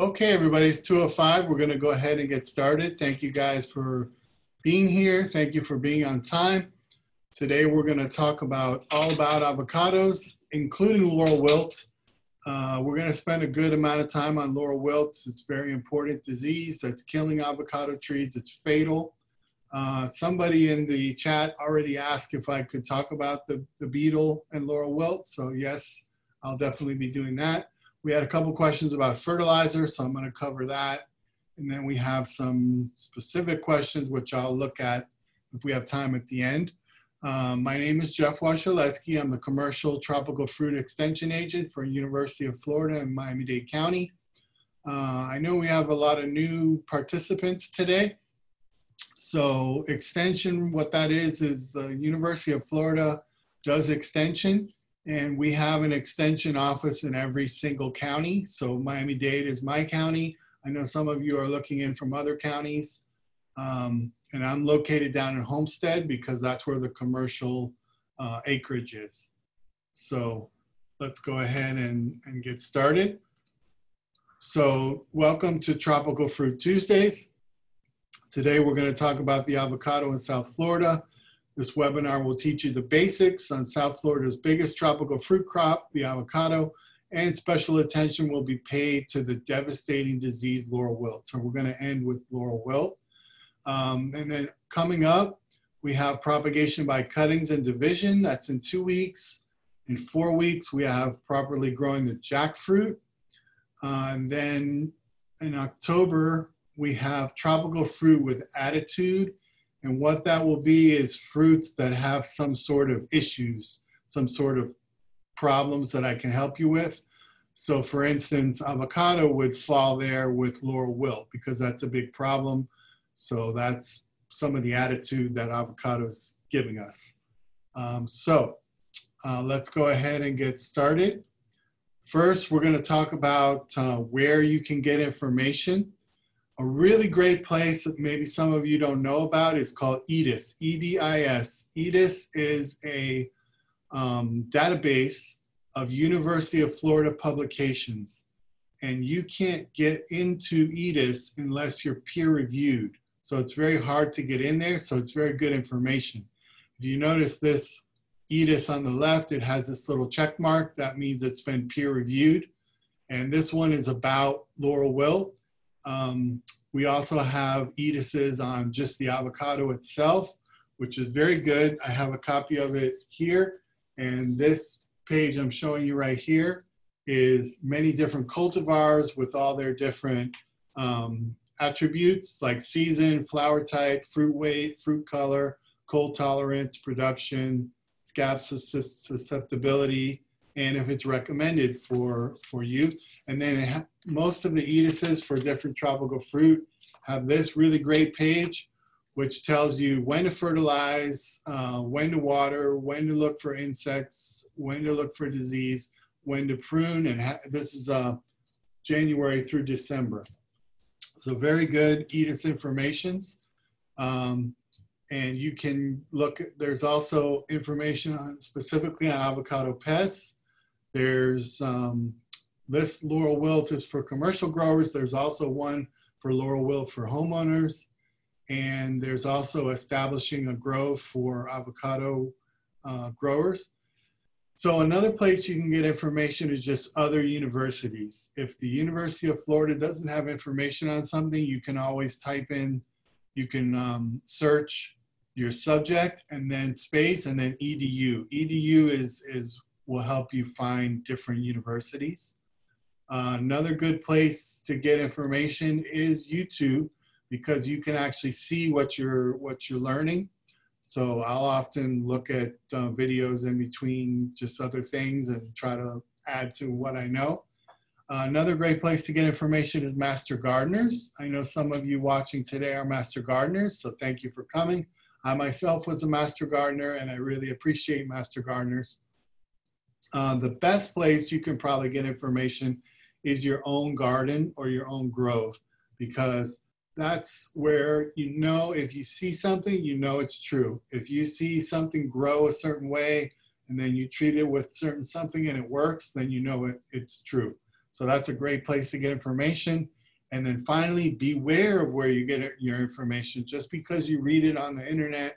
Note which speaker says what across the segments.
Speaker 1: Okay, everybody, it's 205. We're going to go ahead and get started. Thank you guys for being here. Thank you for being on time. Today, we're going to talk about all about avocados, including laurel wilt. Uh, we're going to spend a good amount of time on laurel wilt. It's very important disease that's killing avocado trees. It's fatal. Uh, somebody in the chat already asked if I could talk about the, the beetle and laurel wilt. So yes, I'll definitely be doing that. We had a couple questions about fertilizer, so I'm going to cover that. And then we have some specific questions, which I'll look at if we have time at the end. Um, my name is Jeff Wasielewski. I'm the Commercial Tropical Fruit Extension Agent for University of Florida in Miami-Dade County. Uh, I know we have a lot of new participants today. So extension, what that is, is the University of Florida does extension and we have an extension office in every single county. So Miami-Dade is my county. I know some of you are looking in from other counties. Um, and I'm located down in Homestead because that's where the commercial uh, acreage is. So let's go ahead and, and get started. So welcome to Tropical Fruit Tuesdays. Today we're going to talk about the avocado in South Florida. This webinar will teach you the basics on South Florida's biggest tropical fruit crop, the avocado, and special attention will be paid to the devastating disease laurel wilt. So we're going to end with laurel wilt. Um, and then coming up, we have propagation by cuttings and division. That's in two weeks. In four weeks, we have properly growing the jackfruit. Uh, and then in October, we have tropical fruit with attitude and what that will be is fruits that have some sort of issues, some sort of problems that I can help you with. So for instance, avocado would fall there with laurel wilt because that's a big problem. So that's some of the attitude that avocado is giving us. Um, so uh, let's go ahead and get started. First, we're going to talk about uh, where you can get information. A really great place that maybe some of you don't know about is called EDIS, E-D-I-S. EDIS is a um, database of University of Florida publications. And you can't get into EDIS unless you're peer reviewed. So it's very hard to get in there, so it's very good information. If you notice this EDIS on the left, it has this little check mark. That means it's been peer reviewed. And this one is about Laurel Wilt. Um, we also have edises on just the avocado itself, which is very good. I have a copy of it here. And this page I'm showing you right here is many different cultivars with all their different um, attributes like season, flower type, fruit weight, fruit color, cold tolerance, production, scab susceptibility, and if it's recommended for, for you. And then most of the edises for different tropical fruit have this really great page, which tells you when to fertilize, uh, when to water, when to look for insects, when to look for disease, when to prune, and this is uh, January through December. So very good EDIS informations. Um, and you can look, there's also information on specifically on avocado pests there's um, this laurel wilt is for commercial growers. There's also one for laurel wilt for homeowners. And there's also establishing a grove for avocado uh, growers. So another place you can get information is just other universities. If the University of Florida doesn't have information on something, you can always type in, you can um, search your subject and then space and then edu. Edu is, is will help you find different universities. Uh, another good place to get information is YouTube because you can actually see what you're what you're learning. So I'll often look at uh, videos in between just other things and try to add to what I know. Uh, another great place to get information is Master Gardeners. I know some of you watching today are Master Gardeners, so thank you for coming. I myself was a Master Gardener and I really appreciate Master Gardeners. Uh, the best place you can probably get information is your own garden or your own grove because that's where you know if you see something, you know it's true. If you see something grow a certain way and then you treat it with certain something and it works, then you know it, it's true. So that's a great place to get information. And then finally, beware of where you get your information. Just because you read it on the internet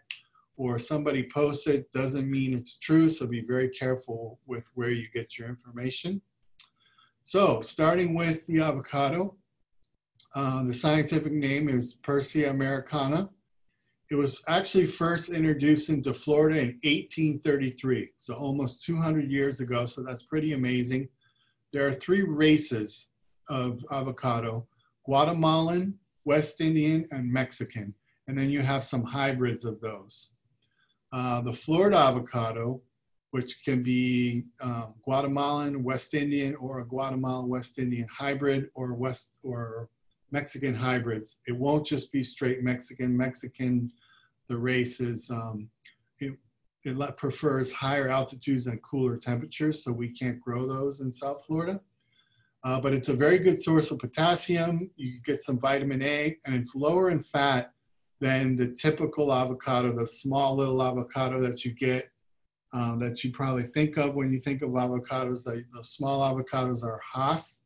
Speaker 1: or somebody posts it doesn't mean it's true. So be very careful with where you get your information. So starting with the avocado, uh, the scientific name is Persea americana. It was actually first introduced into Florida in 1833, so almost 200 years ago, so that's pretty amazing. There are three races of avocado, Guatemalan, West Indian, and Mexican. And then you have some hybrids of those. Uh, the Florida avocado, which can be um, Guatemalan, West Indian, or a Guatemalan West Indian hybrid, or West or Mexican hybrids. It won't just be straight Mexican. Mexican, the race is um, it, it prefers higher altitudes and cooler temperatures, so we can't grow those in South Florida. Uh, but it's a very good source of potassium. You get some vitamin A, and it's lower in fat than the typical avocado, the small little avocado that you get, uh, that you probably think of when you think of avocados. The, the small avocados are Hass.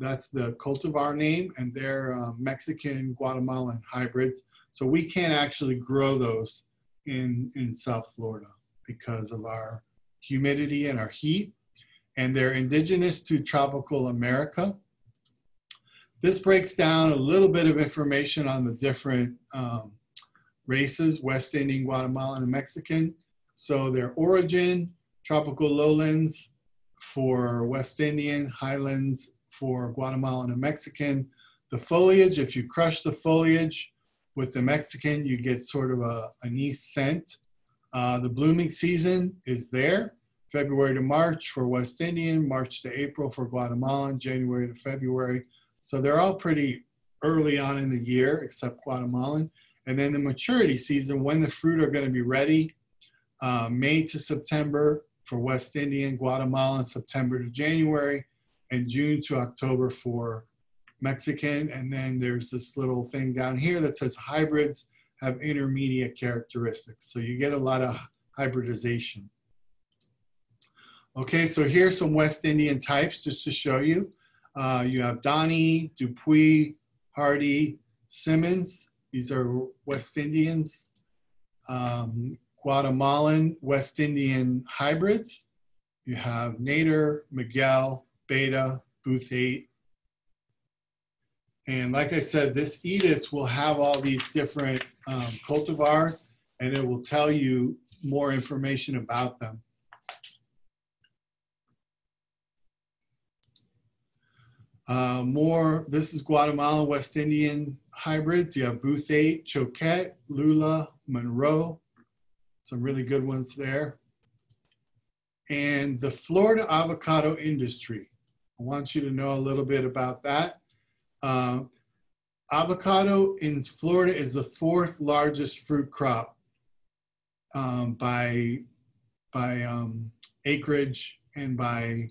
Speaker 1: That's the cultivar name, and they're uh, Mexican Guatemalan hybrids. So we can't actually grow those in, in South Florida because of our humidity and our heat. And they're indigenous to tropical America. This breaks down a little bit of information on the different um, races, West Indian, Guatemalan, and Mexican. So their origin, tropical lowlands for West Indian, highlands for Guatemalan and Mexican. The foliage, if you crush the foliage with the Mexican, you get sort of a anise scent. Uh, the blooming season is there, February to March for West Indian, March to April for Guatemalan, January to February. So they're all pretty early on in the year, except Guatemalan. And then the maturity season, when the fruit are going to be ready, uh, May to September for West Indian, Guatemalan, September to January, and June to October for Mexican. And then there's this little thing down here that says hybrids have intermediate characteristics. So you get a lot of hybridization. Okay, so here's some West Indian types just to show you. Uh, you have Donnie, Dupuis, Hardee, Simmonds. These are West Indians. Um, Guatemalan West Indian hybrids. You have Nadir, Miguel, Beta, Booth 8. And like I said, this EDIS will have all these different um, cultivars and it will tell you more information about them. Uh, more, this is Guatemalan West Indian hybrids. You have Booth 8, Choquette, Lula, Monroe. Some really good ones there. And the Florida avocado industry. I want you to know a little bit about that. Uh, avocado in Florida is the fourth largest fruit crop um, by, by um, acreage and by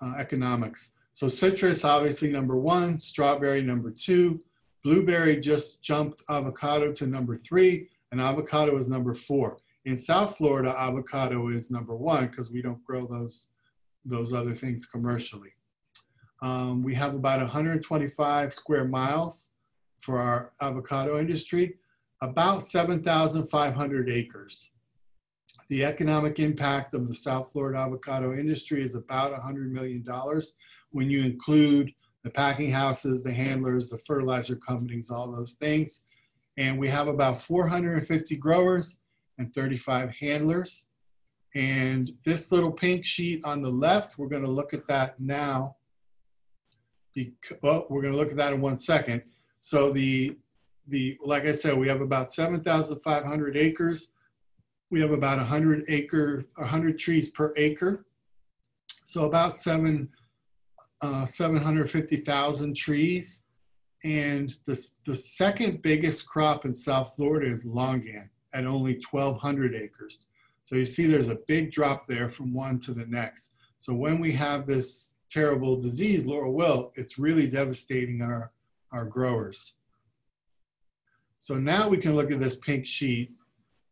Speaker 1: uh, economics. So citrus, obviously number one, strawberry number two, blueberry just jumped avocado to number three, and avocado is number four. In South Florida, avocado is number one because we don't grow those, those other things commercially. Um, we have about 125 square miles for our avocado industry, about 7,500 acres. The economic impact of the South Florida avocado industry is about $100 million when you include the packing houses, the handlers, the fertilizer companies, all those things. And we have about 450 growers and 35 handlers. And this little pink sheet on the left, we're going to look at that now well, we're going to look at that in one second. So the, the like I said, we have about 7,500 acres. We have about 100 acre, 100 trees per acre. So about seven, uh, 750,000 trees. And the, the second biggest crop in South Florida is longan at only 1,200 acres. So you see there's a big drop there from one to the next. So when we have this terrible disease, laurel wilt, it's really devastating our, our growers. So now we can look at this pink sheet.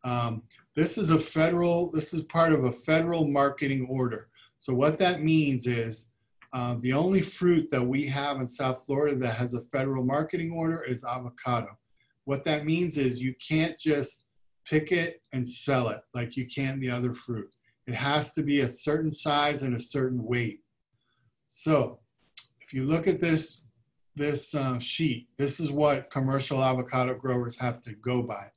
Speaker 1: Um, this is a federal, this is part of a federal marketing order. So what that means is Uh, the only fruit that we have in South Florida that has a federal marketing order is avocado. What that means is you can't just pick it and sell it like you can the other fruit. It has to be a certain size and a certain weight. So if you look at this, this uh, sheet, this is what commercial avocado growers have to go by.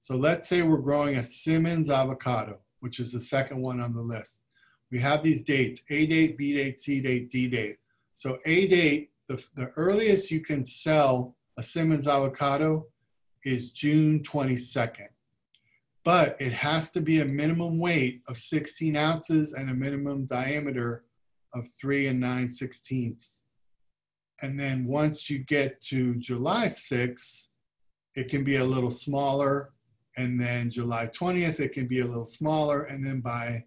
Speaker 1: So let's say we're growing a Simmonds avocado, which is the second one on the list. We have these dates, A date, B date, C date, D date. So A date, the, the earliest you can sell a Simmonds avocado is June 22nd but it has to be a minimum weight of 16 ounces and a minimum diameter of 3 and 9 sixteenths. And then once you get to July 6th, it can be a little smaller. And then July 20th, it can be a little smaller. And then by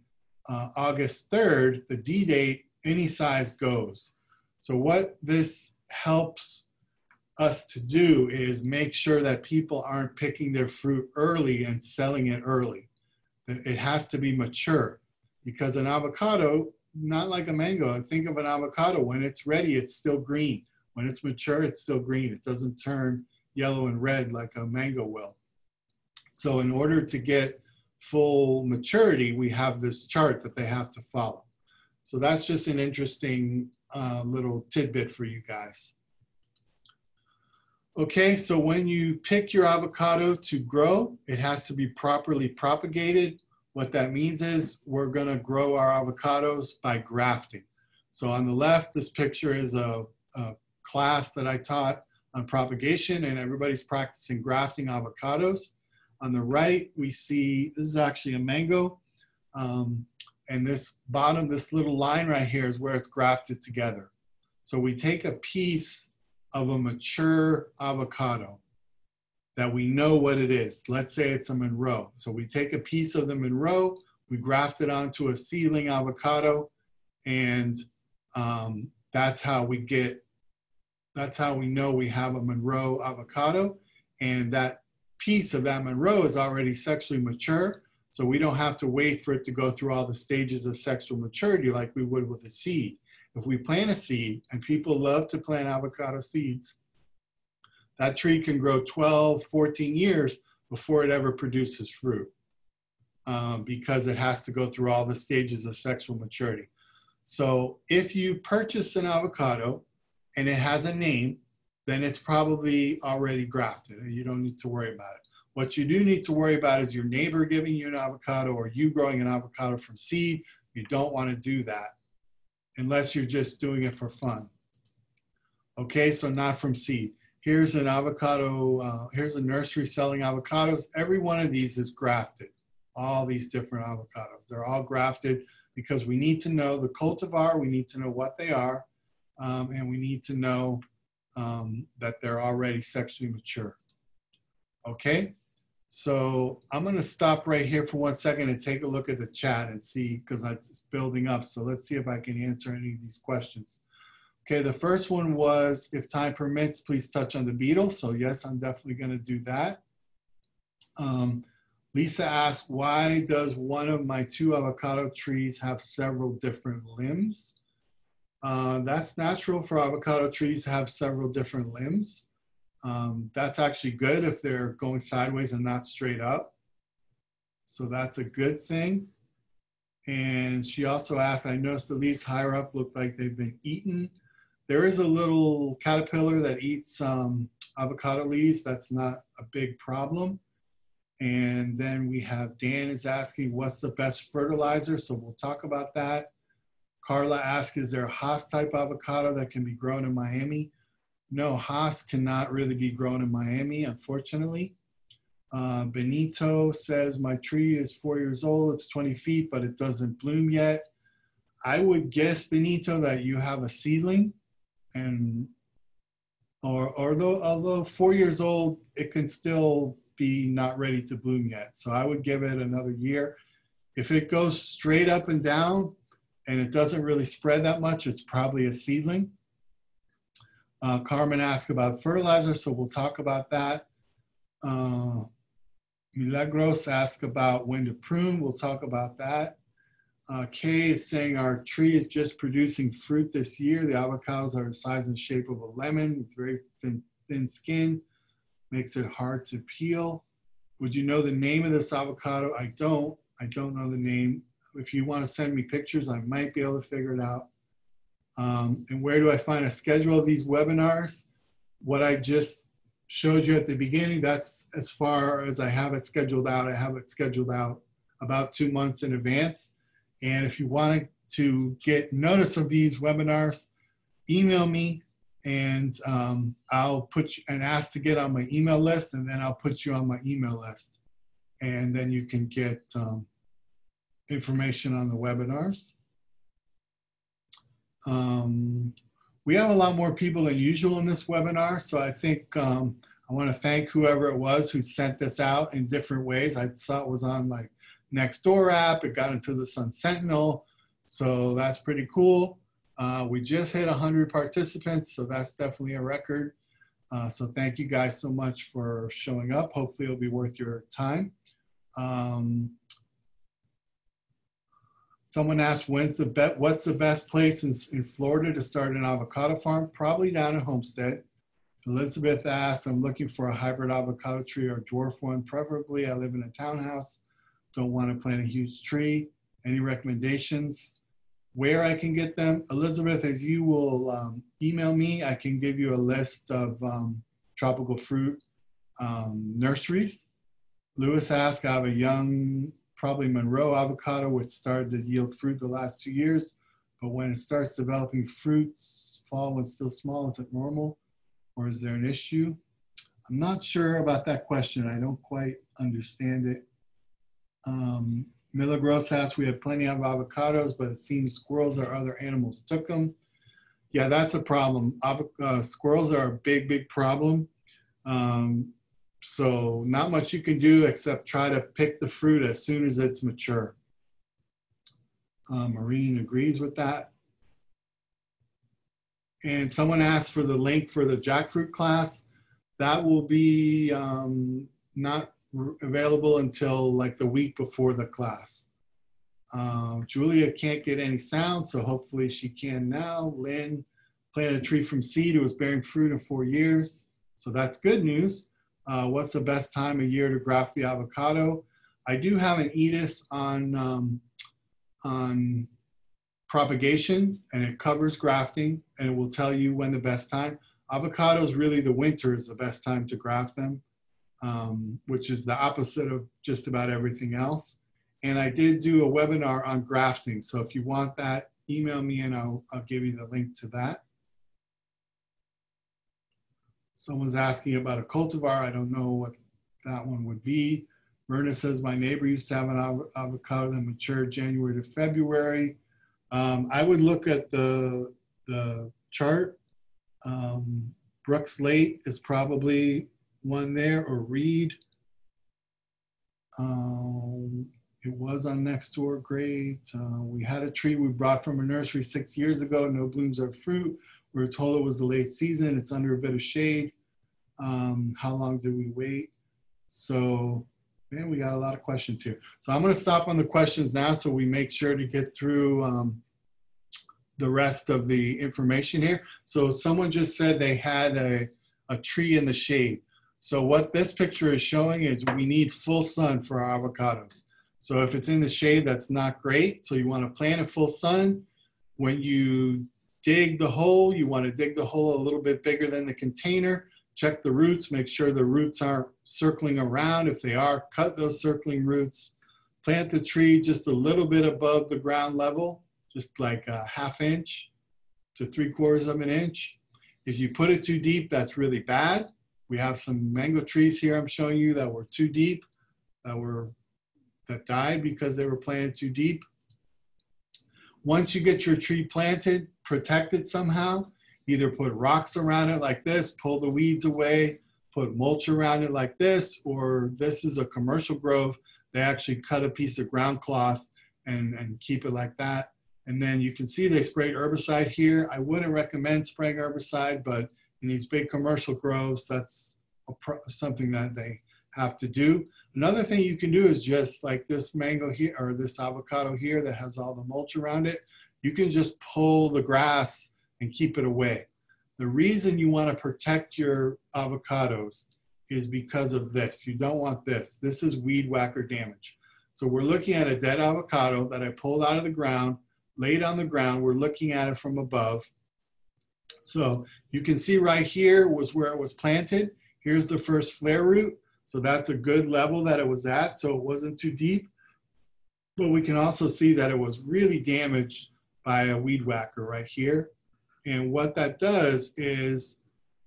Speaker 1: uh, August 3rd, the D date, any size goes. So what this helps us to do is make sure that people aren't picking their fruit early and selling it early. It has to be mature because an avocado, not like a mango, think of an avocado, when it's ready, it's still green. When it's mature, it's still green. It doesn't turn yellow and red like a mango will. So in order to get full maturity, we have this chart that they have to follow. So that's just an interesting uh, little tidbit for you guys. Okay, so when you pick your avocado to grow, it has to be properly propagated. What that means is we're gonna grow our avocados by grafting. So on the left, this picture is a, a class that I taught on propagation and everybody's practicing grafting avocados. On the right, we see, this is actually a mango. Um, and this bottom, this little line right here is where it's grafted together. So we take a piece of a mature avocado that we know what it is. Let's say it's a Monroe. So we take a piece of the Monroe, we graft it onto a seedling avocado, and um, that's how we get, that's how we know we have a Monroe avocado. And that piece of that Monroe is already sexually mature. So we don't have to wait for it to go through all the stages of sexual maturity like we would with a seed. If we plant a seed, and people love to plant avocado seeds, that tree can grow 12, 14 years before it ever produces fruit um, because it has to go through all the stages of sexual maturity. So if you purchase an avocado and it has a name, then it's probably already grafted and you don't need to worry about it. What you do need to worry about is your neighbor giving you an avocado or you growing an avocado from seed. You don't want to do that unless you're just doing it for fun. Okay, so not from seed. Here's an avocado, uh, here's a nursery selling avocados. Every one of these is grafted, all these different avocados. They're all grafted because we need to know the cultivar, we need to know what they are, um, and we need to know um, that they're already sexually mature. Okay, so I'm going to stop right here for one second and take a look at the chat and see, because it's building up. So let's see if I can answer any of these questions. Okay, the first one was, if time permits, please touch on the beetles. So yes, I'm definitely going to do that. Um, Lisa asked, why does one of my two avocado trees have several different limbs? Uh, that's natural for avocado trees to have several different limbs. Um, that's actually good if they're going sideways and not straight up. So that's a good thing. And she also asked, I noticed the leaves higher up look like they've been eaten. There is a little caterpillar that eats um, avocado leaves. That's not a big problem. And then we have Dan is asking, what's the best fertilizer? So we'll talk about that. Carla asks, is there a Hass type avocado that can be grown in Miami? No, Hass cannot really be grown in Miami, unfortunately. Uh, Benito says, my tree is four years old, it's 20 feet, but it doesn't bloom yet. I would guess, Benito, that you have a seedling and or although although four years old, it can still be not ready to bloom yet. So I would give it another year. If it goes straight up and down and it doesn't really spread that much, it's probably a seedling. Uh, Carmen asked about fertilizer, so we'll talk about that. Uh, Milagros asked about when to prune, we'll talk about that. Uh, Kay is saying our tree is just producing fruit this year. The avocados are the size and shape of a lemon with very thin, thin skin. Makes it hard to peel. Would you know the name of this avocado? I don't. I don't know the name. If you want to send me pictures, I might be able to figure it out. Um, and where do I find a schedule of these webinars? What I just showed you at the beginning, that's as far as I have it scheduled out. I have it scheduled out about two months in advance. And if you want to get notice of these webinars, email me and um, I'll put you and ask to get on my email list and then I'll put you on my email list. And then you can get um, information on the webinars. Um, we have a lot more people than usual in this webinar, so I think um, I want to thank whoever it was who sent this out in different ways. I saw it was on like Nextdoor app, it got into the Sun Sentinel, so that's pretty cool. Uh, we just hit 100 participants, so that's definitely a record. Uh, so thank you guys so much for showing up. Hopefully it'll be worth your time. Um, Someone asked, when's the bet, what's the best place in, in Florida to start an avocado farm? Probably down in Homestead. Elizabeth asked, I'm looking for a hybrid avocado tree or dwarf one. Preferably, I live in a townhouse. Don't want to plant a huge tree. Any recommendations? Where I can get them? Elizabeth, if you will um, email me, I can give you a list of um, tropical fruit um, nurseries. Lewis asked, I have a young probably Monroe avocado, which started to yield fruit the last two years. But when it starts developing fruits, fall when still small, is it normal or is there an issue? I'm not sure about that question. I don't quite understand it. Um, Milagros we have plenty of avocados, but it seems squirrels or other animals took them. Yeah, that's a problem. Avo uh, squirrels are a big, big problem. Um, so not much you can do except try to pick the fruit as soon as it's mature. Uh, Maureen agrees with that. And someone asked for the link for the jackfruit class. That will be um, not available until like the week before the class. Uh, Julia can't get any sound, so hopefully she can now. Lynn planted a tree from seed. It was bearing fruit in four years. So that's good news uh, what's the best time of year to graft the avocado. I do have an EDIS on, um, on propagation and it covers grafting and it will tell you when the best time. Avocados, really the winter is the best time to graft them, um, which is the opposite of just about everything else. And I did do a webinar on grafting. So if you want that, email me and I'll, I'll give you the link to that. Someone's asking about a cultivar. I don't know what that one would be. Myrna says, my neighbor used to have an av avocado that matured January to February. Um, I would look at the, the chart. Um, Brooks Late is probably one there, or Reed. Um, it was on Nextdoor, great. Uh, we had a tree we brought from a nursery six years ago, no blooms or fruit. We were told it was the late season. It's under a bit of shade. Um, how long do we wait? So, man, we got a lot of questions here. So I'm going to stop on the questions now so we make sure to get through um, the rest of the information here. So someone just said they had a, a tree in the shade. So what this picture is showing is we need full sun for our avocados. So if it's in the shade, that's not great. So you want to plant in full sun. When you dig the hole, you want to dig the hole a little bit bigger than the container. Check the roots, make sure the roots aren't circling around. If they are, cut those circling roots. Plant the tree just a little bit above the ground level, just like a half inch to three quarters of an inch. If you put it too deep, that's really bad. We have some mango trees here I'm showing you that were too deep, that were that died because they were planted too deep. Once you get your tree planted, protect it somehow. Either put rocks around it like this, pull the weeds away, put mulch around it like this, or this is a commercial grove. They actually cut a piece of ground cloth and, and keep it like that. And then you can see they sprayed herbicide here. I wouldn't recommend spraying herbicide, but in these big commercial groves, that's something that they have to do. Another thing you can do is just like this mango here or this avocado here that has all the mulch around it, you can just pull the grass and keep it away. The reason you want to protect your avocados is because of this. You don't want this. This is weed whacker damage. So we're looking at a dead avocado that I pulled out of the ground, laid on the ground. We're looking at it from above. So you can see right here was where it was planted. Here's the first flare root. So that's a good level that it was at. So it wasn't too deep. But we can also see that it was really damaged by a weed whacker right here. And what that does is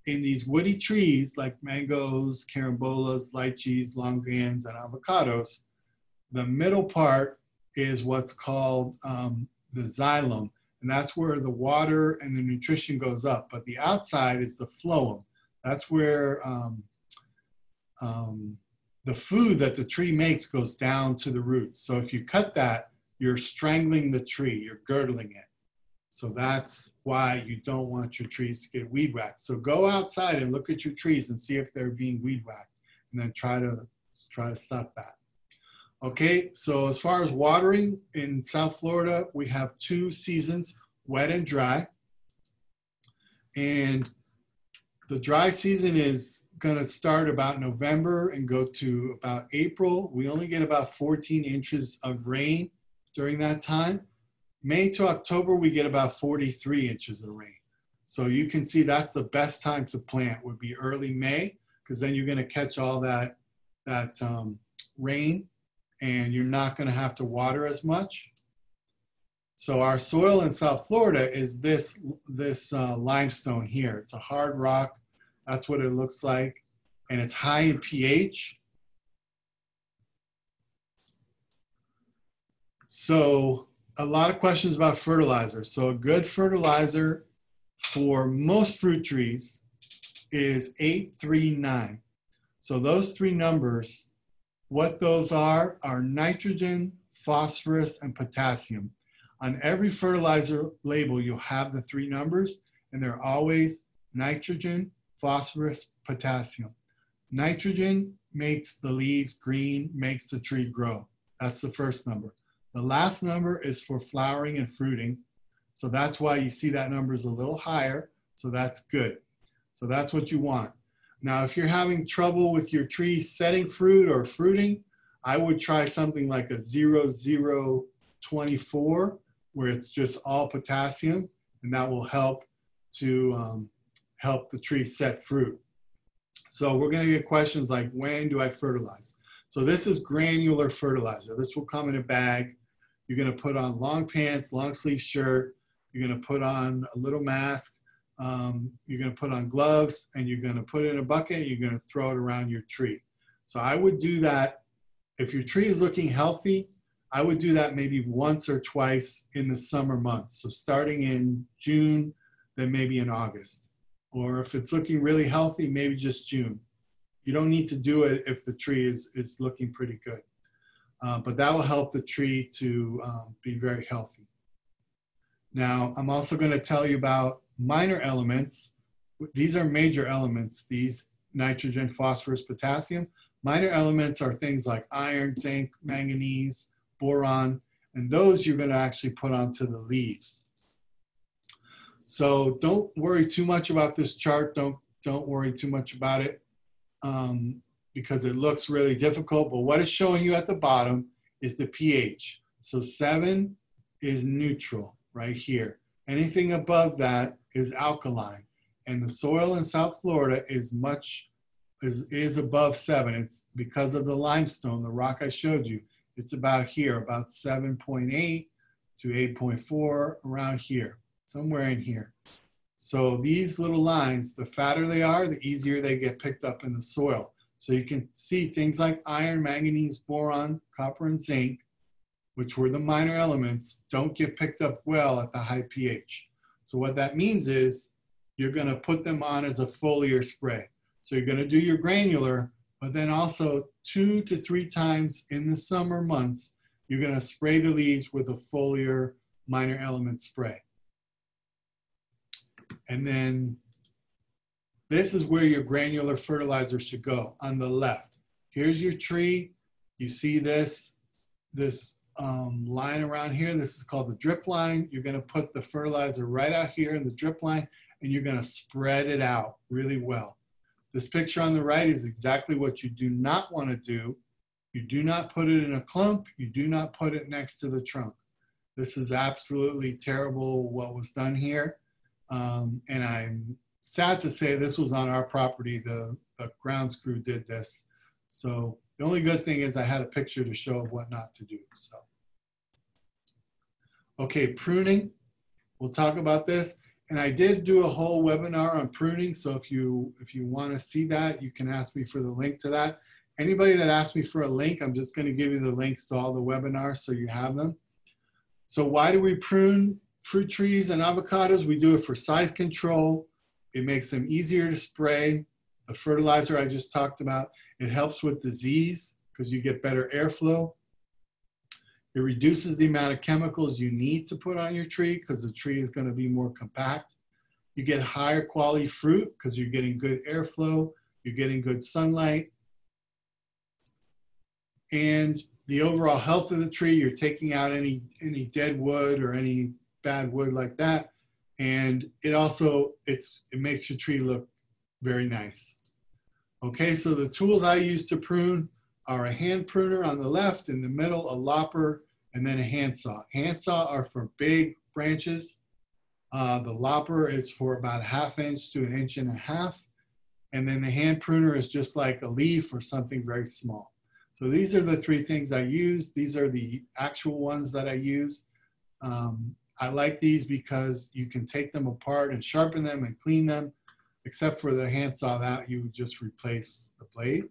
Speaker 1: in these woody trees like mangoes, carambolas, lychees, longanians, and avocados, the middle part is what's called um, the xylem. And that's where the water and the nutrition goes up. But the outside is the phloem. That's where um, um, the food that the tree makes goes down to the roots. So if you cut that, you're strangling the tree, you're girdling it. So that's why you don't want your trees to get weed whacked. So go outside and look at your trees and see if they're being weed whacked and then try to try to stop that. Okay, so as far as watering in South Florida, we have two seasons, wet and dry. And the dry season is gonna start about November and go to about April. We only get about 14 inches of rain during that time. May to October, we get about 43 inches of rain. So you can see that's the best time to plant would be early May, because then you're gonna catch all that, that um, rain and you're not gonna have to water as much. So our soil in South Florida is this, this uh, limestone here. It's a hard rock. That's what it looks like. And it's high in pH. So a lot of questions about fertilizer. So a good fertilizer for most fruit trees is 839. So those three numbers, what those are, are nitrogen, phosphorus, and potassium. On every fertilizer label, you'll have the three numbers, and they're always nitrogen, phosphorus, potassium. Nitrogen makes the leaves green, makes the tree grow. That's the first number. The last number is for flowering and fruiting. So that's why you see that number is a little higher. So that's good. So that's what you want. Now, if you're having trouble with your tree setting fruit or fruiting, I would try something like a 0024 where it's just all potassium and that will help to um, help the tree set fruit. So we're gonna get questions like, when do I fertilize? So this is granular fertilizer. This will come in a bag. You're gonna put on long pants, long sleeve shirt. You're gonna put on a little mask. Um, you're gonna put on gloves and you're gonna put it in a bucket. and you're gonna throw it around your tree. So I would do that. If your tree is looking healthy, I would do that maybe once or twice in the summer months. So starting in June, then maybe in August. Or if it's looking really healthy, maybe just June. You don't need to do it if the tree is, is looking pretty good. Uh, but that will help the tree to um, be very healthy. Now, I'm also going to tell you about minor elements. These are major elements, these nitrogen, phosphorus, potassium. Minor elements are things like iron, zinc, manganese, boron, and those you're going to actually put onto the leaves. So don't worry too much about this chart. Don't, don't worry too much about it. Um, because it looks really difficult, but what it's showing you at the bottom is the pH. So seven is neutral right here. Anything above that is alkaline. And the soil in South Florida is much, is, is above seven. It's because of the limestone, the rock I showed you. It's about here, about 7.8 to 8.4, around here, somewhere in here. So these little lines, the fatter they are, the easier they get picked up in the soil. So you can see things like iron, manganese, boron, copper, and zinc, which were the minor elements, don't get picked up well at the high pH. So what that means is you're gonna put them on as a foliar spray. So you're gonna do your granular, but then also two to three times in the summer months, you're gonna spray the leaves with a foliar minor element spray. And then this is where your granular fertilizer should go on the left. here's your tree. You see this, this um, line around here. This is called the drip line. You're gonna put the fertilizer right out here in the drip line and you're gonna spread it out really well. This picture on the right is exactly what you do not wanna do. You do not put it in a clump. You do not put it next to the trunk. This is absolutely terrible what was done here. Um, and I'm sad to say this was on our property. The, the grounds crew did this. So the only good thing is I had a picture to show what not to do. So, okay, pruning. We'll talk about this. And I did do a whole webinar on pruning. So if you if you want to see that, you can ask me for the link to that. Anybody that asks me for a link, I'm just going to give you the links to all the webinars so you have them. So why do we prune fruit trees and avocados? We do it for size control. It makes them easier to spray. The fertilizer I just talked about. It helps with disease because you get better airflow. It reduces the amount of chemicals you need to put on your tree because the tree is going to be more compact. You get higher quality fruit because you're getting good airflow, you're getting good sunlight. And the overall health of the tree, you're taking out any, any dead wood or any bad wood like that. And it also, it's, it makes your tree look very nice. Okay, so the tools I use to prune are a hand pruner on the left, in the middle, a lopper, and then a handsaw. Handsaw are for big branches. Uh, the lopper is for about half inch to an inch and a half. And then the hand pruner is just like a leaf or something very small. So these are the three things I use. These are the actual ones that I use. Um, I like these because you can take them apart and sharpen them and clean them except for the handsaw that you just replace the blade.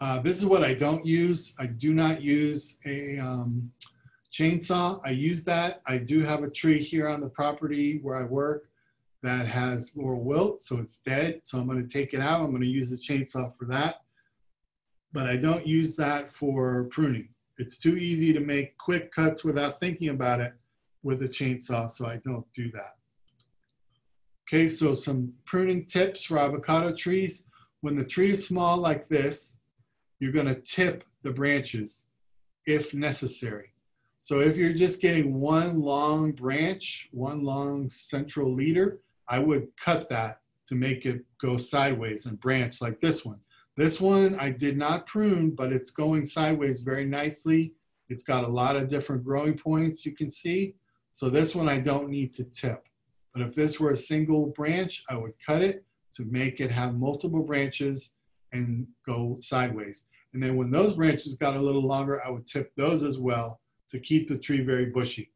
Speaker 1: Uh, this is what I don't use. I do not use a um, chainsaw. I use that. I do have a tree here on the property where I work that has laurel wilt, so it's dead. So I'm going to take it out. I'm going to use a chainsaw for that. But I don't use that for pruning. It's too easy to make quick cuts without thinking about it with a chainsaw, so I don't do that. Okay, so some pruning tips for avocado trees. When the tree is small like this, you're gonna tip the branches if necessary. So if you're just getting one long branch, one long central leader, I would cut that to make it go sideways and branch like this one. This one I did not prune, but it's going sideways very nicely. It's got a lot of different growing points you can see. So this one I don't need to tip. But if this were a single branch, I would cut it to make it have multiple branches and go sideways. And then when those branches got a little longer, I would tip those as well to keep the tree very bushy.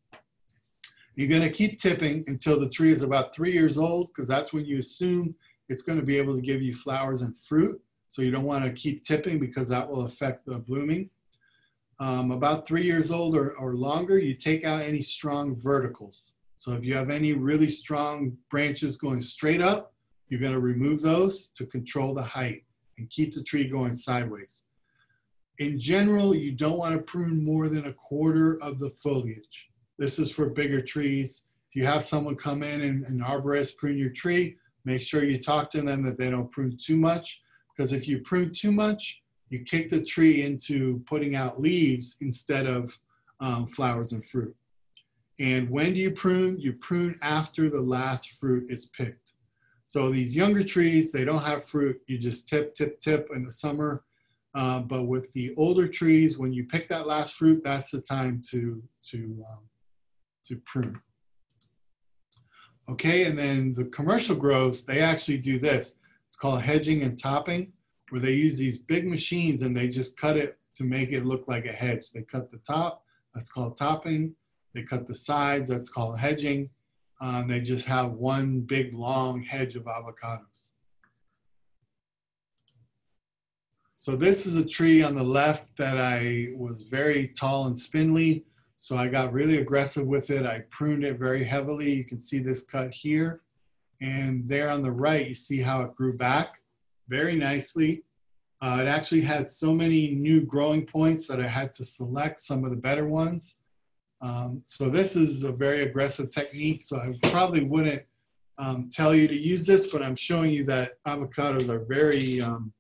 Speaker 1: You're gonna keep tipping until the tree is about three years old because that's when you assume it's gonna be able to give you flowers and fruit. So you don't wanna keep tipping because that will affect the blooming. Um, about three years old or, or longer, you take out any strong verticals. So if you have any really strong branches going straight up, you're going to remove those to control the height and keep the tree going sideways. In general, you don't want to prune more than a quarter of the foliage. This is for bigger trees. If you have someone come in and an arborist prune your tree, make sure you talk to them that they don't prune too much because if you prune too much, you kick the tree into putting out leaves instead of um, flowers and fruit. And when do you prune? You prune after the last fruit is picked. So these younger trees, they don't have fruit. You just tip, tip, tip in the summer. Uh, but with the older trees, when you pick that last fruit, that's the time to, to, um, to prune. Okay, and then the commercial groves, they actually do this. It's called hedging and topping, where they use these big machines and they just cut it to make it look like a hedge. They cut the top, that's called topping. They cut the sides, that's called hedging. Um, they just have one big long hedge of avocados. So this is a tree on the left that I was very tall and spindly. So I got really aggressive with it. I pruned it very heavily. You can see this cut here. And there on the right, you see how it grew back very nicely. Uh, it actually had so many new growing points that I had to select some of the better ones. Um, so this is a very aggressive technique, so I probably wouldn't um, tell you to use this, but I'm showing you that avocados are very um,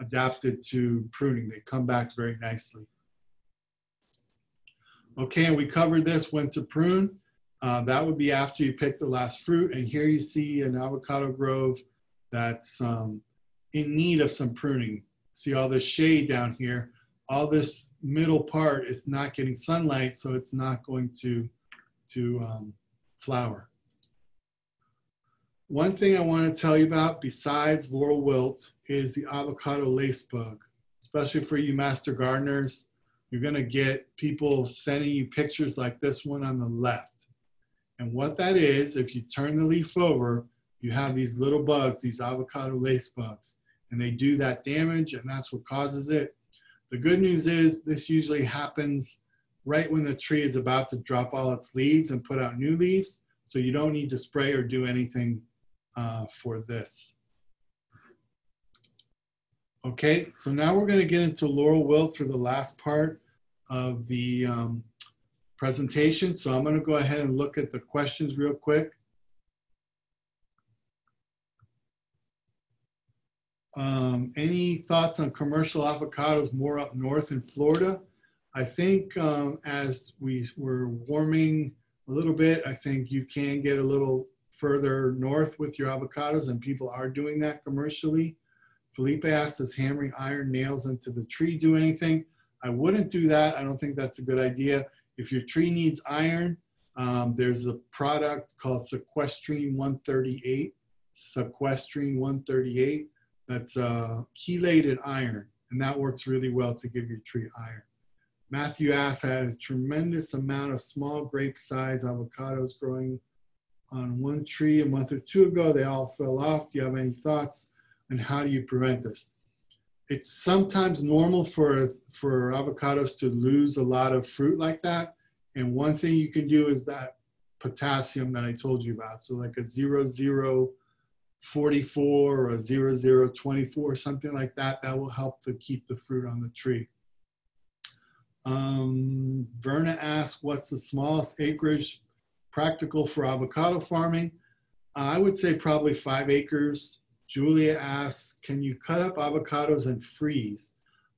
Speaker 1: adapted to pruning. They come back very nicely. Okay, and we covered this when to prune. Uh, that would be after you pick the last fruit. And here you see an avocado grove that's um, in need of some pruning. See all this shade down here. All this middle part is not getting sunlight, so it's not going to, to um, flower. One thing I want to tell you about besides laurel wilt is the avocado lace bug, especially for you master gardeners. You're going to get people sending you pictures like this one on the left. And what that is, if you turn the leaf over, you have these little bugs, these avocado lace bugs, and they do that damage, and that's what causes it. The good news is this usually happens right when the tree is about to drop all its leaves and put out new leaves, so you don't need to spray or do anything uh, for this. Okay, so now we're going to get into laurel wilt for the last part of the um, presentation. So I'm going to go ahead and look at the questions real quick. Um, any thoughts on commercial avocados more up north in Florida? I think um, as we were warming a little bit, I think you can get a little further north with your avocados and people are doing that commercially. Felipe asked, does hammering iron nails into the tree do anything? I wouldn't do that. I don't think that's a good idea. If your tree needs iron, um, there's a product called Sequestrene 138. Sequestrene 138 that's uh, chelated iron, and that works really well to give your tree iron. Matthew asked, I had a tremendous amount of small grape size avocados growing on one tree a month or two ago. They all fell off. Do you have any thoughts on how do you prevent this? It's sometimes normal for, for avocados to lose a lot of fruit like that. And one thing you can do is that potassium that I told you about. So like a zero, zero, 44 or a 0024, something like that, that will help to keep the fruit on the tree. Um, Verna asked, what's the smallest acreage practical for avocado farming? Uh, I would say probably five acres. Julia asks, can you cut up avocados and freeze?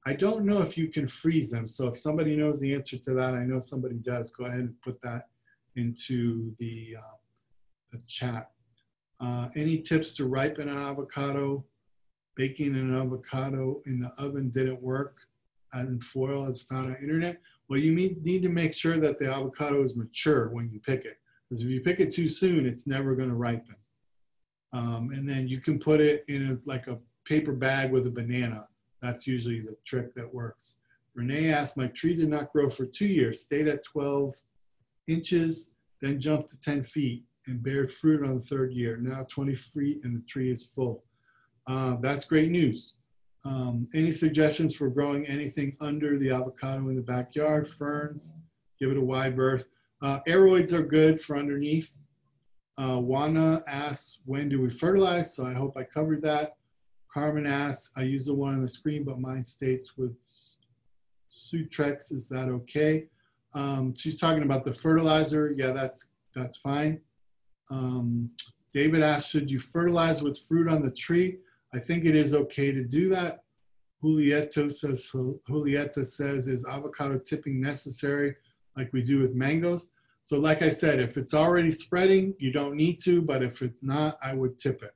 Speaker 1: I don't know if you can freeze them. So if somebody knows the answer to that, I know somebody does, go ahead and put that into the, uh, the chat. Uh, any tips to ripen an avocado? Baking an avocado in the oven didn't work and foil as found on internet. Well, you need to make sure that the avocado is mature when you pick it. Because if you pick it too soon, it's never going to ripen. Um, and then you can put it in a, like a paper bag with a banana. That's usually the trick that works. Renee asked, my tree did not grow for two years, stayed at 12 inches, then jumped to 10 feet and bear fruit on the third year. Now 20 feet and the tree is full. Uh, that's great news. Um, any suggestions for growing anything under the avocado in the backyard? Ferns, give it a wide berth. Uh, aroids are good for underneath. Uh, Wana asks, when do we fertilize? So I hope I covered that. Carmen asks, I use the one on the screen, but mine states with Sutrex, is that okay? Um, she's talking about the fertilizer. Yeah, that's, that's fine. Um, David asks, should you fertilize with fruit on the tree? I think it is okay to do that. Julieta says, Julieta says, is avocado tipping necessary like we do with mangoes? So like I said, if it's already spreading, you don't need to, but if it's not, I would tip it.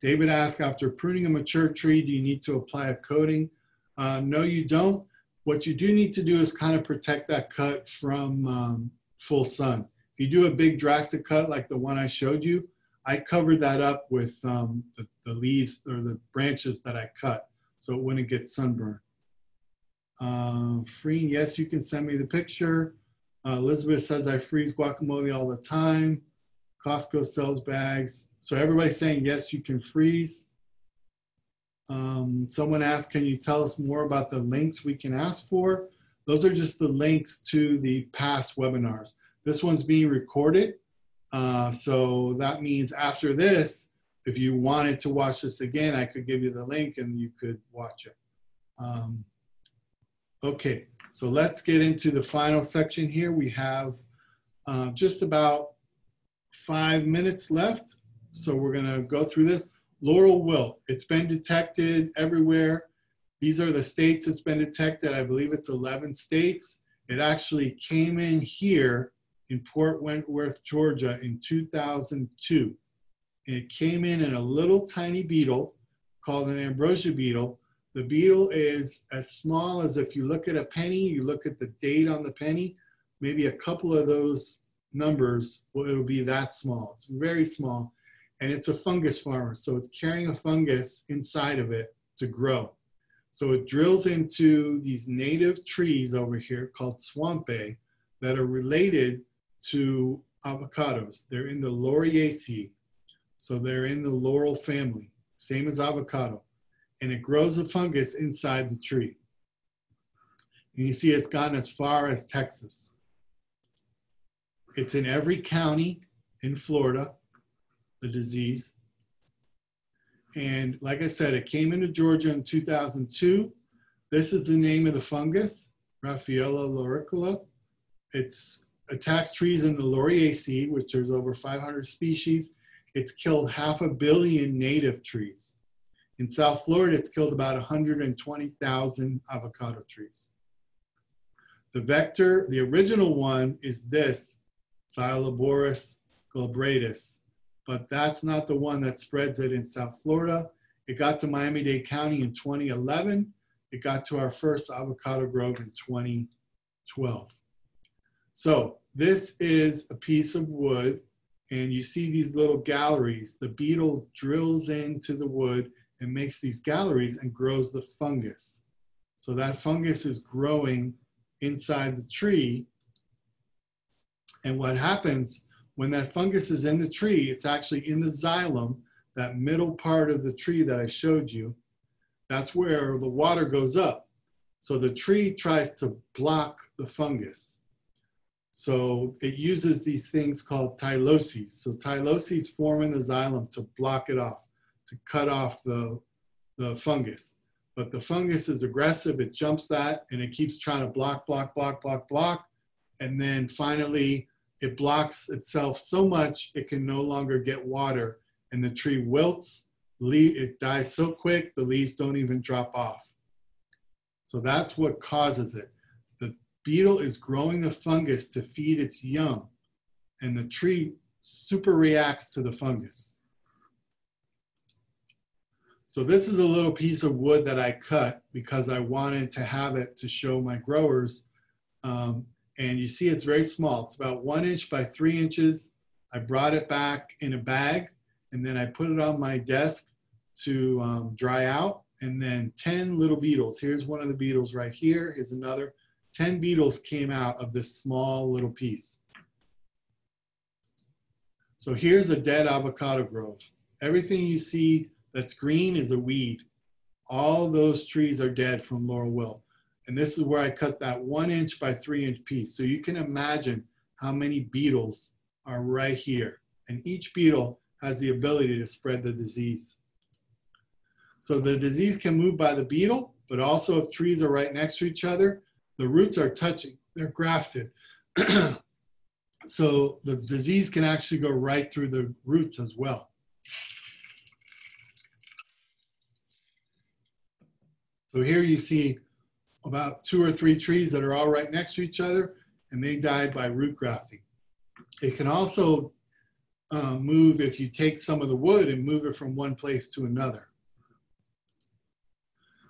Speaker 1: David asked, after pruning a mature tree, do you need to apply a coating? Uh, no, you don't. What you do need to do is kind of protect that cut from um, full sun. If you do a big drastic cut like the one I showed you, I covered that up with um, the, the, leaves or the branches that I cut so it wouldn't get sunburned. Uh, freeing, yes, you can send me the picture. Uh, Elizabeth says I freeze guacamole all the time. Costco sells bags. So everybody's saying, yes, you can freeze. Um, someone asked, can you tell us more about the links we can ask for? Those are just the links to the past webinars. This one's being recorded. Uh, so that means after this, if you wanted to watch this again, I could give you the link and you could watch it. Um, okay, so let's get into the final section here. We have uh, just about five minutes left, so we're gonna go through this. Laurel wilt, it's been detected everywhere. These are the states it's been detected. I believe it's 11 states. It actually came in here in Port Wentworth, Georgia in 2002. It came in in a little tiny beetle called an ambrosia beetle. The beetle is as small as if you look at a penny, you look at the date on the penny, maybe a couple of those numbers, well, it'll be that small. It's very small. And it's a fungus farmer. So it's carrying a fungus inside of it to grow. So it drills into these native trees over here called swamp bay that are related to avocados. They're in the Lauraceae. So they're in the laurel family, same as avocado. And it grows a fungus inside the tree. And you see it's gone as far as Texas. It's in every county in Florida, the disease. And like I said, it came into Georgia in 2002. This is the name of the fungus, Raffaelea lauricola. It's attacks trees in the Lauraceae, which there's over 500 species. It's killed half a billion native trees. In South Florida, it's killed about 120,000 avocado trees. The vector, the original one is this, Xyleborus glabratus, but that's not the one that spreads it in South Florida. It got to Miami-Dade County in 2011. It got to our first avocado grove in 2012. So this is a piece of wood and you see these little galleries. The beetle drills into the wood and makes these galleries and grows the fungus. So that fungus is growing inside the tree. And what happens when that fungus is in the tree, it's actually in the xylem, that middle part of the tree that I showed you. That's where the water goes up. So the tree tries to block the fungus. So it uses these things called tyloses. So tyloses form in the xylem to block it off, to cut off the, the fungus. But the fungus is aggressive, it jumps that and it keeps trying to block, block, block, block, block. And then finally it blocks itself so much it can no longer get water and the tree wilts, it dies so quick the leaves don't even drop off. So that's what causes it The beetle is growing the fungus to feed its young, and the tree super reacts to the fungus. So this is a little piece of wood that I cut because I wanted to have it to show my growers. Um, and you see it's very small. It's about one inch by three inches. I brought it back in a bag and then I put it on my desk to um, dry out. And then 10 little beetles. Here's one of the beetles right here. Here's another. 10 beetles came out of this small little piece. So here's a dead avocado grove. Everything you see that's green is a weed. All those trees are dead from laurel wilt. And this is where I cut that one inch by three inch piece. So you can imagine how many beetles are right here. And each beetle has the ability to spread the disease. So the disease can move by the beetle, but also if trees are right next to each other, the roots are touching, they're grafted. so the disease can actually go right through the roots as well. So here you see about two or three trees that are all right next to each other and they died by root grafting. It can also uh, move if you take some of the wood and move it from one place to another.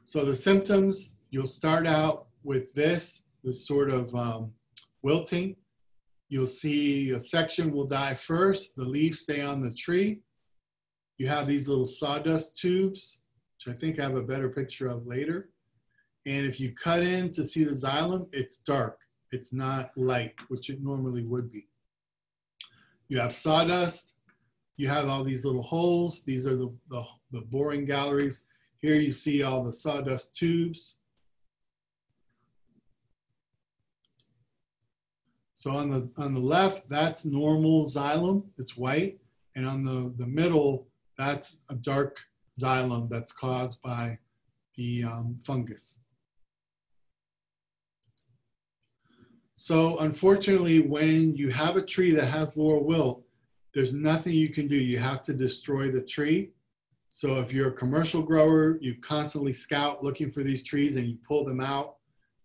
Speaker 1: So the symptoms, you'll start out with this, this sort of um, wilting, you'll see a section will die first, the leaves stay on the tree. You have these little sawdust tubes, which I think I have a better picture of later. And if you cut in to see the xylem, it's dark. It's not light, which it normally would be. You have sawdust. You have all these little holes. These are the, the, the boring galleries. Here you see all the sawdust tubes. So on the, on the left, that's normal xylem, it's white. And on the, the middle, that's a dark xylem that's caused by the um, fungus. So unfortunately, when you have a tree that has laurel wilt, there's nothing you can do. You have to destroy the tree. So if you're a commercial grower, you constantly scout looking for these trees and you pull them out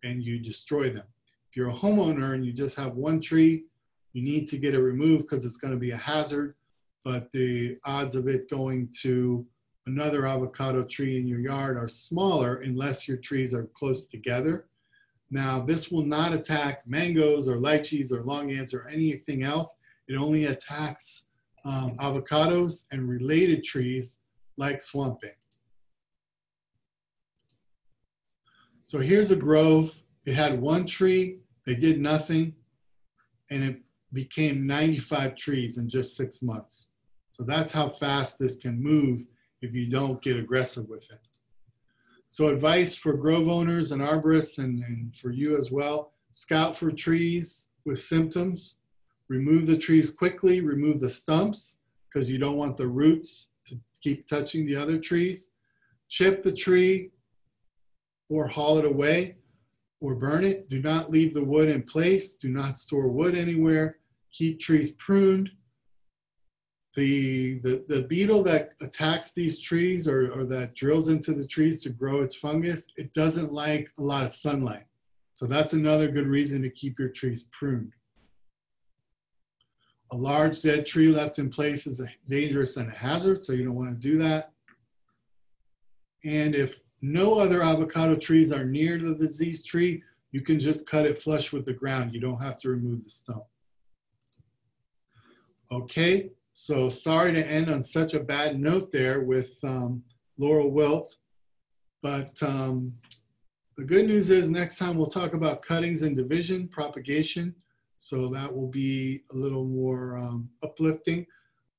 Speaker 1: and you destroy them. If you're a homeowner and you just have one tree, you need to get it removed because it's going to be a hazard. But the odds of it going to another avocado tree in your yard are smaller unless your trees are close together. Now, this will not attack mangoes or lychees or longans or anything else. It only attacks um, avocados and related trees like swamp bay. So here's a grove. It had one tree. They did nothing. And it became 95 trees in just six months. So that's how fast this can move if you don't get aggressive with it. So advice for grove owners and arborists and, and for you as well, scout for trees with symptoms, remove the trees quickly, remove the stumps because you don't want the roots to keep touching the other trees. Chip the tree or haul it away or burn it. Do not leave the wood in place. Do not store wood anywhere. Keep trees pruned the, the, the beetle that attacks these trees or, or that drills into the trees to grow its fungus, it doesn't like a lot of sunlight. So that's another good reason to keep your trees pruned. A large dead tree left in place is a dangerous and a hazard, so you don't want to do that. And if no other avocado trees are near the diseased tree, you can just cut it flush with the ground. You don't have to remove the stump. Okay, so sorry to end on such a bad note there with um, Laurel Wilt. But um, the good news is next time we'll talk about cuttings and division, propagation. So that will be a little more um, uplifting.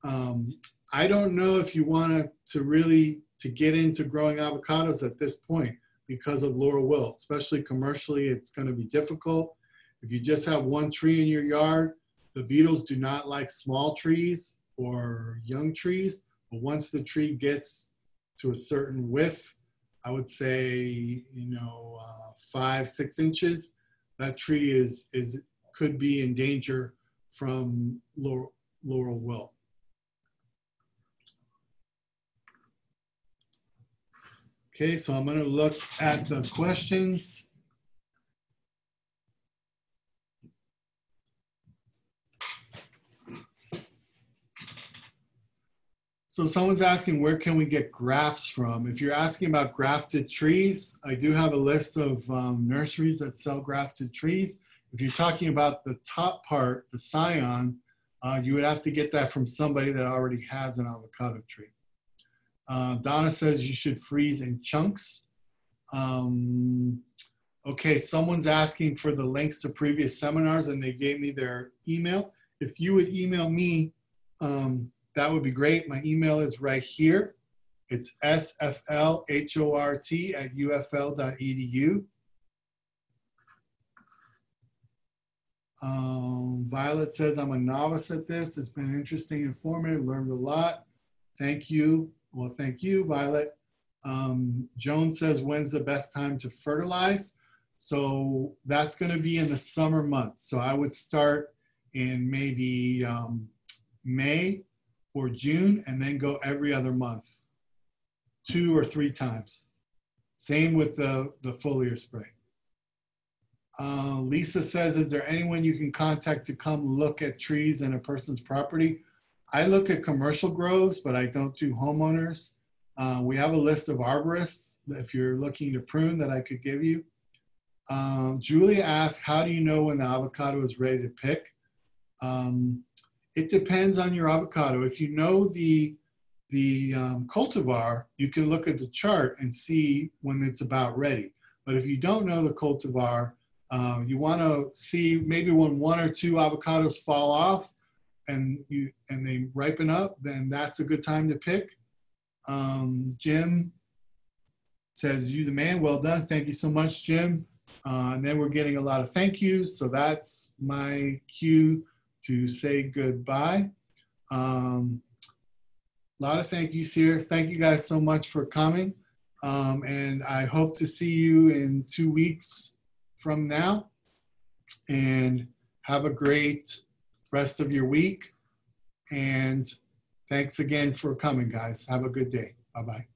Speaker 1: Um, I don't know if you want to really to get into growing avocados at this point because of Laurel wilt, especially commercially, it's going to be difficult. If you just have one tree in your yard, the beetles do not like small trees or young trees. But once the tree gets to a certain width, I would say, you know, uh, five, six inches, that tree is, is could be in danger from laurel, laurel wilt. Okay, so I'm going to look at the questions. So someone's asking where can we get grafts from? If you're asking about grafted trees, I do have a list of um, nurseries that sell grafted trees. If you're talking about the top part, the scion, uh, you would have to get that from somebody that already has an avocado tree. Uh, Donna says you should freeze in chunks. Um, okay, someone's asking for the links to previous seminars and they gave me their email. If you would email me, um, that would be great. My email is right here. It's sflhort at ufl.edu. Um, Violet says, I'm a novice at this. It's been interesting, and informative, learned a lot. Thank you. Well, thank you, Violet. Um, Joan says, when's the best time to fertilize? So that's going to be in the summer months. So I would start in maybe um, May or June and then go every other month, two or three times. Same with the, the foliar spray. Uh, Lisa says, is there anyone you can contact to come look at trees in a person's property? I look at commercial grows, but I don't do homeowners. Uh, we have a list of arborists if you're looking to prune that I could give you. Um, Julia asked, how do you know when the avocado is ready to pick? Um, it depends on your avocado. If you know the the um, cultivar, you can look at the chart and see when it's about ready. But if you don't know the cultivar, uh, you want to see maybe when one or two avocados fall off and you and they ripen up, then that's a good time to pick. Um, Jim says, "You the man, well done. Thank you so much, Jim." Uh, and then we're getting a lot of thank yous, so that's my cue to say goodbye. Um, a lot of thank yous here. Thank you guys so much for coming. Um, and I hope to see you in two weeks from now. And have a great rest of your week. And thanks again for coming, guys. Have a good day. Bye bye.